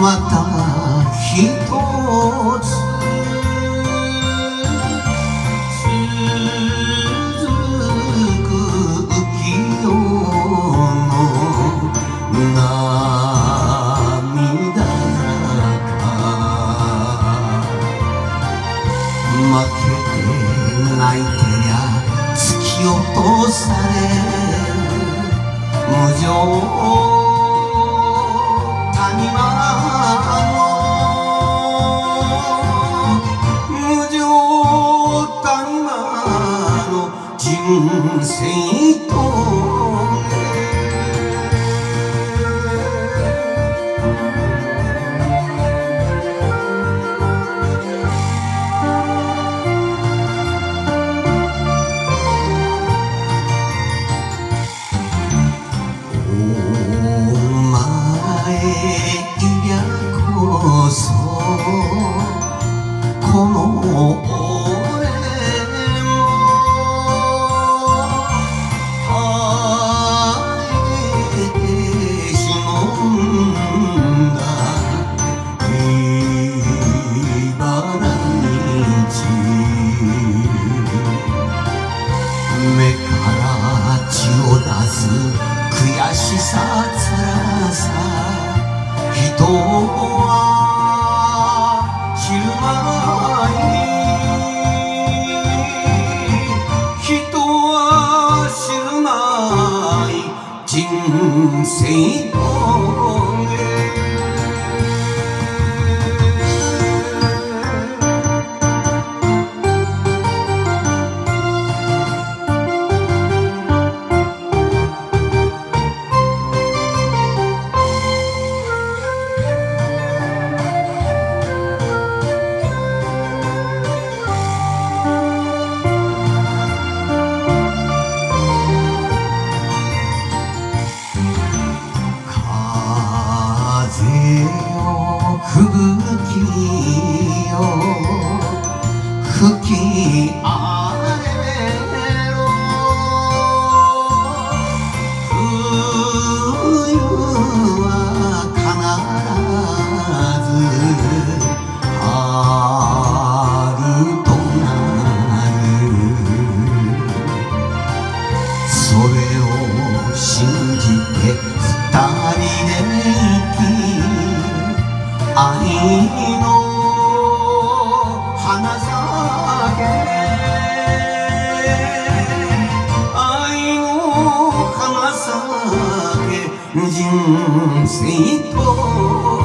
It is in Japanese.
また一つ。続く浮世の涙坂負けて泣いてりゃ突き落とされる。無情人生人は知るまい人生の風よ吹雪愛の花咲け。愛の花咲け。人生と